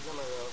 to